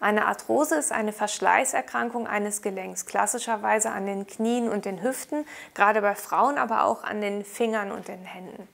Eine Arthrose ist eine Verschleißerkrankung eines Gelenks, klassischerweise an den Knien und den Hüften, gerade bei Frauen, aber auch an den Fingern und den Händen.